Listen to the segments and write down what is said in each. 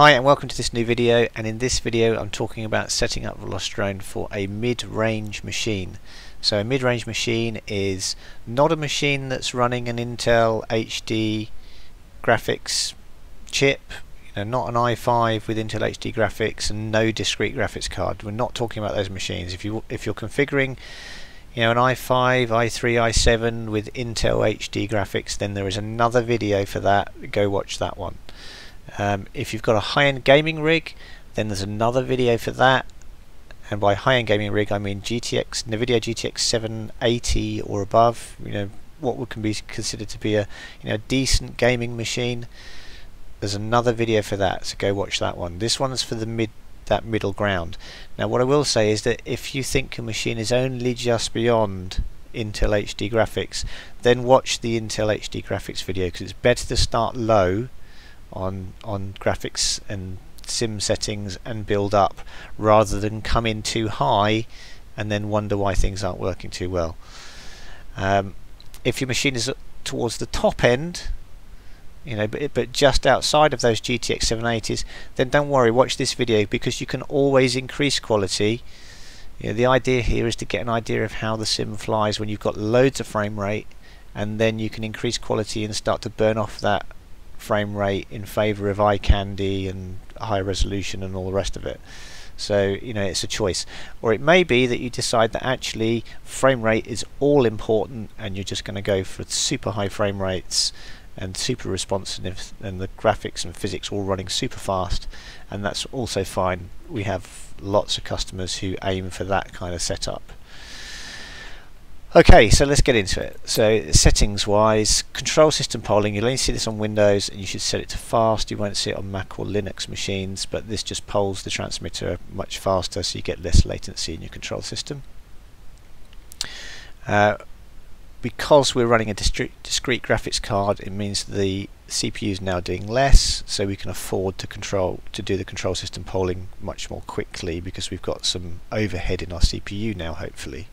Hi and welcome to this new video and in this video I'm talking about setting up Velocidrone for a mid-range machine. So a mid-range machine is not a machine that's running an Intel HD graphics chip, you know, not an i5 with Intel HD graphics and no discrete graphics card. We're not talking about those machines. If you if you're configuring you know an i5, i3, i7 with Intel HD graphics then there is another video for that. Go watch that one. Um, if you've got a high-end gaming rig, then there's another video for that. And by high-end gaming rig, I mean GTX, NVIDIA GTX 780 or above. You know what can be considered to be a you know decent gaming machine. There's another video for that, so go watch that one. This one's for the mid that middle ground. Now, what I will say is that if you think your machine is only just beyond Intel HD graphics, then watch the Intel HD graphics video because it's better to start low on on graphics and sim settings and build up rather than come in too high and then wonder why things aren't working too well. Um, if your machine is towards the top end, you know, but, but just outside of those GTX 780s, then don't worry, watch this video because you can always increase quality. You know, the idea here is to get an idea of how the sim flies when you've got loads of frame rate and then you can increase quality and start to burn off that frame rate in favor of eye candy and high resolution and all the rest of it. So, you know, it's a choice. Or it may be that you decide that actually frame rate is all important and you're just going to go for super high frame rates and super responsive and the graphics and physics all running super fast and that's also fine. We have lots of customers who aim for that kind of setup. Okay, so let's get into it. So settings wise, control system polling, you'll only see this on Windows and you should set it to fast. You won't see it on Mac or Linux machines, but this just polls the transmitter much faster so you get less latency in your control system. Uh, because we're running a discrete, graphics card, it means the CPU is now doing less, so we can afford to control to do the control system polling much more quickly because we've got some overhead in our CPU now, hopefully.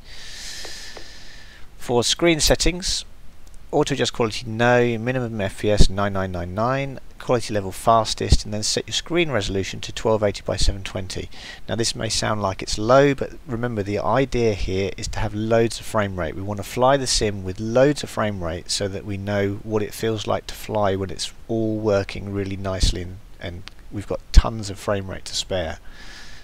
For screen settings, auto adjust quality no, minimum FPS 9999, quality level fastest, and then set your screen resolution to 1280 by 720. Now this may sound like it's low, but remember the idea here is to have loads of frame rate. We want to fly the sim with loads of frame rate so that we know what it feels like to fly when it's all working really nicely and, and we've got tons of frame rate to spare.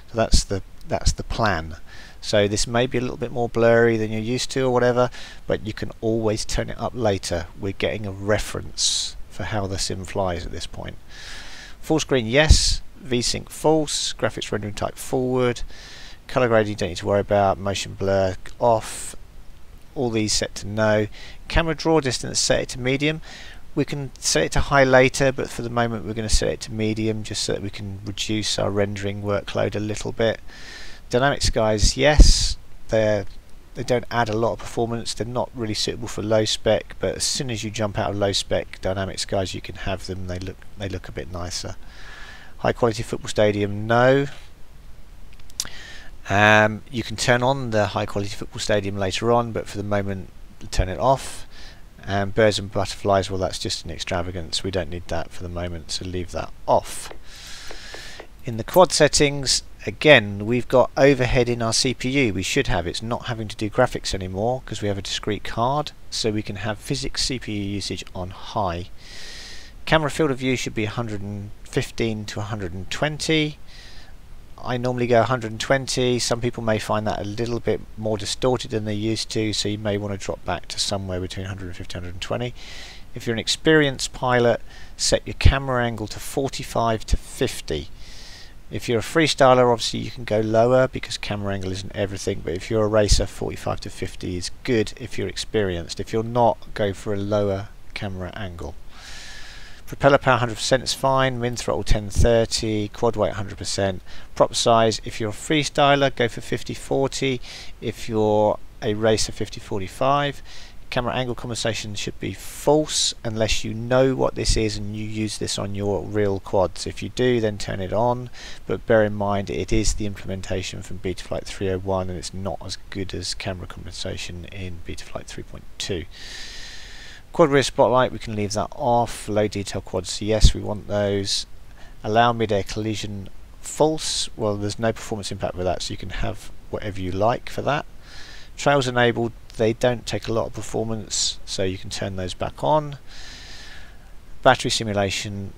So that's the that's the plan. So this may be a little bit more blurry than you're used to or whatever, but you can always turn it up later. We're getting a reference for how the sim flies at this point. Full screen, yes. VSync false. Graphics rendering type forward. Color grading, don't need to worry about. Motion blur off. All these set to no. Camera draw distance, set it to medium. We can set it to high later, but for the moment we're going to set it to medium just so that we can reduce our rendering workload a little bit. Dynamic skies, yes, they they don't add a lot of performance. They're not really suitable for low spec, but as soon as you jump out of low spec dynamic skies, you can have them. They look they look a bit nicer. High quality football stadium, no. Um, you can turn on the high quality football stadium later on, but for the moment, turn it off. And birds and butterflies, well, that's just an extravagance. We don't need that for the moment, so leave that off. In the quad settings, again we've got overhead in our CPU we should have it's not having to do graphics anymore because we have a discrete card so we can have physics CPU usage on high camera field of view should be 115 to 120 I normally go 120 some people may find that a little bit more distorted than they're used to so you may want to drop back to somewhere between 150 and 120 if you're an experienced pilot set your camera angle to 45 to 50 if you're a freestyler, obviously you can go lower because camera angle isn't everything, but if you're a racer, 45 to 50 is good if you're experienced. If you're not, go for a lower camera angle. Propeller power 100% is fine, min throttle 1030, quad weight 100%. Prop size, if you're a freestyler, go for 50-40. If you're a racer, 50-45 camera angle compensation should be false unless you know what this is and you use this on your real quads. If you do then turn it on but bear in mind it is the implementation from Betaflight 301 and it's not as good as camera compensation in Betaflight 3.2. Quad rear spotlight we can leave that off. Low detail quads yes we want those. allow mid-air collision false. Well there's no performance impact with that so you can have whatever you like for that. Trails enabled they don't take a lot of performance so you can turn those back on. Battery simulation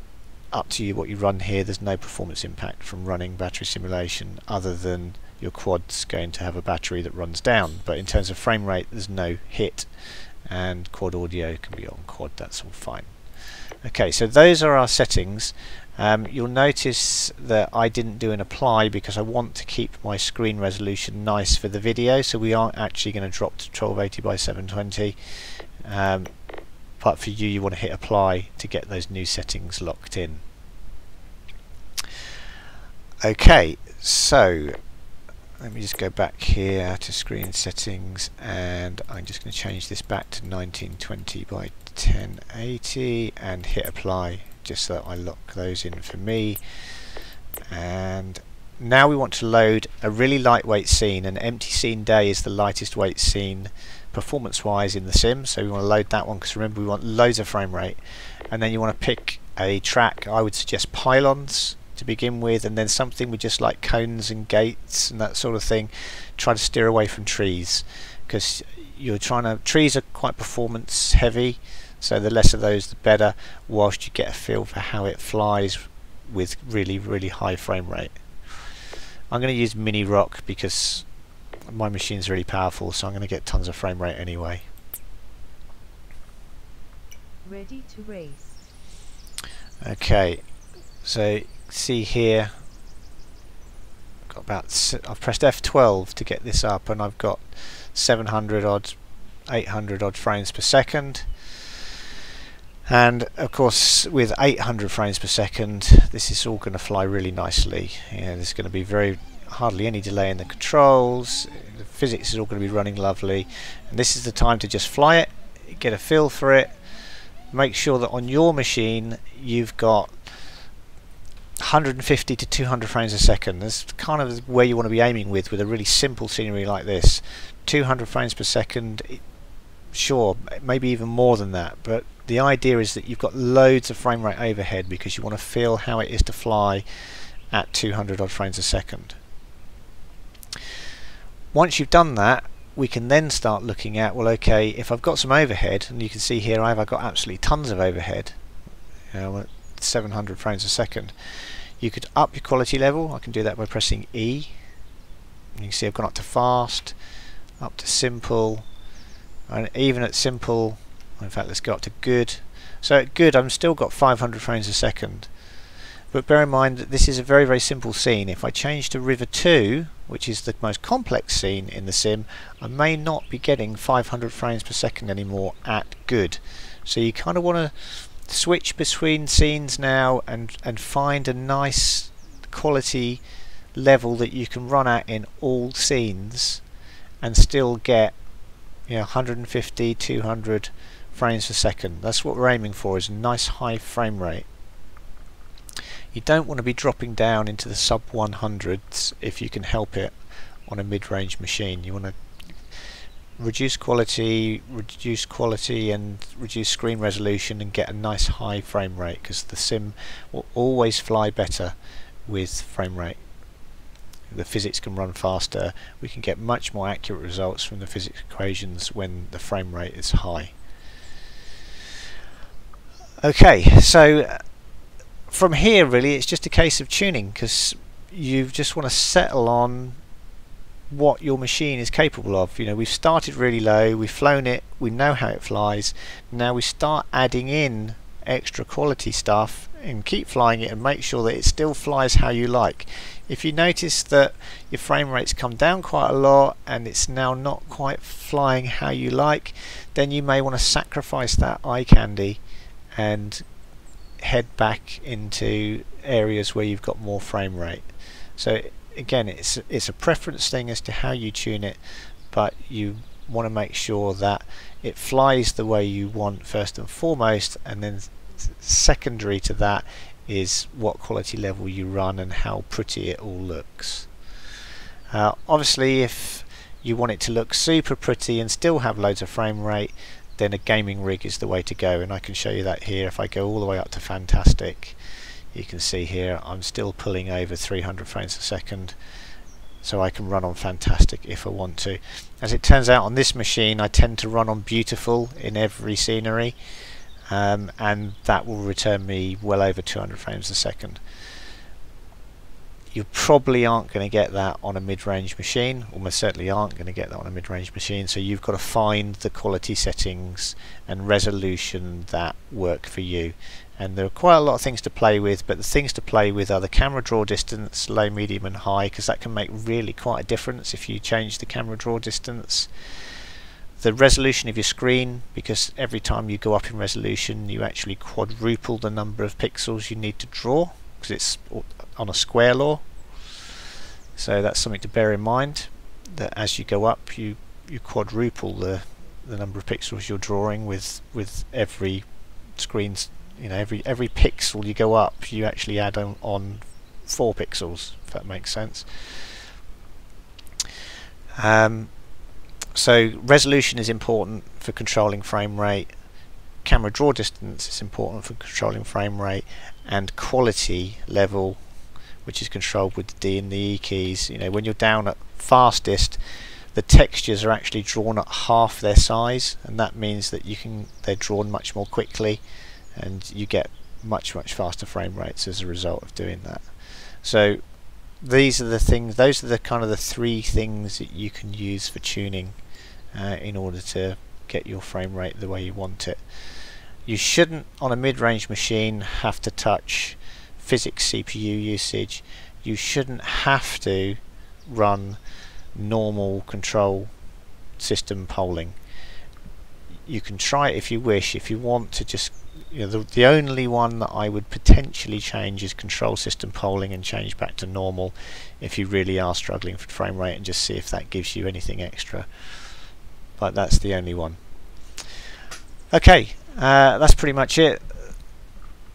up to you what you run here. There's no performance impact from running battery simulation other than your quad's going to have a battery that runs down. But in terms of frame rate there's no hit and quad audio can be on quad that's all fine. Okay so those are our settings. Um, you'll notice that I didn't do an apply because I want to keep my screen resolution nice for the video so we aren't actually going to drop to 1280 by 720 um, but for you you want to hit apply to get those new settings locked in. Okay so let me just go back here to screen settings and I'm just going to change this back to 1920 by 1080 and hit apply just so I lock those in for me. And now we want to load a really lightweight scene. An empty scene day is the lightest weight scene performance wise in the sim so we want to load that one because remember we want loads of frame rate. And then you want to pick a track I would suggest pylons to begin with and then something with just like cones and gates and that sort of thing try to steer away from trees because you're trying to trees are quite performance heavy so the less of those the better whilst you get a feel for how it flies with really really high frame rate I'm going to use mini rock because my machine's really powerful so I'm going to get tons of frame rate anyway Ready to race. okay so see here got about I've pressed F12 to get this up and I've got 700 odd 800 odd frames per second. And of course with 800 frames per second this is all going to fly really nicely. There's going to be very hardly any delay in the controls. The physics is all going to be running lovely. And this is the time to just fly it get a feel for it. Make sure that on your machine you've got 150 to 200 frames a second that's kind of where you want to be aiming with with a really simple scenery like this 200 frames per second sure maybe even more than that but the idea is that you've got loads of frame rate overhead because you want to feel how it is to fly at 200 odd frames a second. Once you've done that we can then start looking at well okay if I've got some overhead and you can see here I've got absolutely tons of overhead uh, you know, 700 frames a second you could up your quality level. I can do that by pressing E. You can see I've gone up to fast up to simple and even at simple in fact let's go up to good. So at good I'm still got 500 frames a second. But bear in mind that this is a very very simple scene. If I change to river 2 which is the most complex scene in the sim I may not be getting 500 frames per second anymore at good. So you kind of want to switch between scenes now and and find a nice quality level that you can run at in all scenes and still get you know 150 200 frames per second. That's what we're aiming for is a nice high frame rate. You don't want to be dropping down into the sub 100s if you can help it on a mid-range machine. You want to reduce quality, reduce quality and reduce screen resolution and get a nice high frame rate because the sim will always fly better with frame rate. The physics can run faster, we can get much more accurate results from the physics equations when the frame rate is high. Okay, so uh, from here really it's just a case of tuning because you just want to settle on what your machine is capable of. You know, we've started really low, we've flown it, we know how it flies. Now we start adding in extra quality stuff and keep flying it and make sure that it still flies how you like. If you notice that your frame rates come down quite a lot and it's now not quite flying how you like, then you may want to sacrifice that eye candy and head back into areas where you've got more frame rate. So again, it's it's a preference thing as to how you tune it, but you want to make sure that it flies the way you want first and foremost, and then secondary to that is what quality level you run and how pretty it all looks. Uh, obviously, if you want it to look super pretty and still have loads of frame rate, then a gaming rig is the way to go and I can show you that here if I go all the way up to fantastic you can see here I'm still pulling over 300 frames a second so I can run on fantastic if I want to. As it turns out on this machine I tend to run on beautiful in every scenery um, and that will return me well over 200 frames a second. You probably aren't going to get that on a mid-range machine almost certainly aren't going to get that on a mid-range machine so you've got to find the quality settings and resolution that work for you and there are quite a lot of things to play with but the things to play with are the camera draw distance low medium and high because that can make really quite a difference if you change the camera draw distance. The resolution of your screen because every time you go up in resolution you actually quadruple the number of pixels you need to draw because it's on a square law. So that's something to bear in mind that as you go up you you quadruple the the number of pixels you're drawing with with every screen's you know every every pixel you go up you actually add on, on four pixels if that makes sense. Um, so resolution is important for controlling frame rate. Camera draw distance is important for controlling frame rate. And quality level which is controlled with the D and the E keys. You know, when you're down at fastest, the textures are actually drawn at half their size, and that means that you can they're drawn much more quickly, and you get much much faster frame rates as a result of doing that. So these are the things. Those are the kind of the three things that you can use for tuning uh, in order to get your frame rate the way you want it. You shouldn't on a mid-range machine have to touch physics CPU usage, you shouldn't have to run normal control system polling. You can try it if you wish. If you want to just, you know, the, the only one that I would potentially change is control system polling and change back to normal if you really are struggling for frame rate and just see if that gives you anything extra. But that's the only one. Okay, uh, that's pretty much it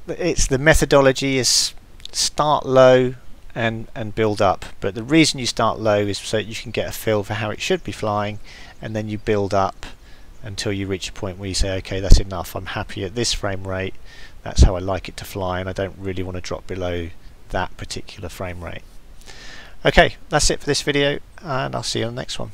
it's the methodology is start low and and build up but the reason you start low is so you can get a feel for how it should be flying and then you build up until you reach a point where you say okay that's enough. I'm happy at this frame rate. That's how I like it to fly and I don't really want to drop below that particular frame rate. Okay that's it for this video and I'll see you on the next one